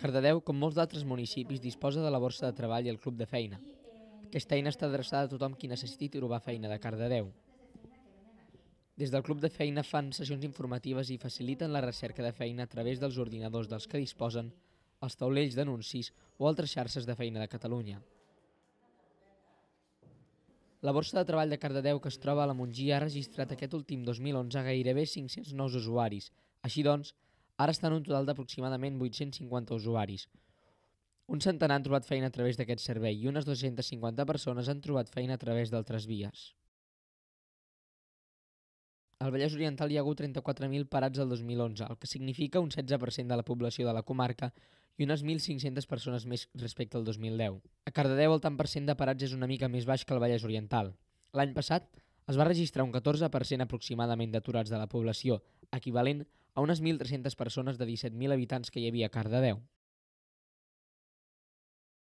Cardedeu, com molts d'altres municipis, disposa de la borsa de treball i el club de feina. Aquesta eina està adreçada a tothom qui necessiti trobar feina de Cardedeu. Des del club de feina fan sessions informatives i faciliten la recerca de feina a través dels ordinadors dels que disposen, els taulells d'anuncis o altres xarxes de feina de Catalunya. La borsa de treball de Cardedeu que es troba a la Mongia ha registrat aquest últim 2011 gairebé 500 nous usuaris. Així doncs, ara estan un total d'aproximadament 850 usuaris. Un centenar han trobat feina a través d'aquest servei i unes 250 persones han trobat feina a través d'altres vies. Al Vallès Oriental hi ha hagut 34.000 parats el 2011, el que significa un 16% de la població de la comarca i unes 1.500 persones més respecte al 2010. A Cardedeu el tant per cent de parats és una mica més baix que el Vallès Oriental. L'any passat es va registrar un 14% aproximadament d'aturats de la població, equivalent a unes 1.300 persones de 17.000 habitants que hi havia a Cardedeu.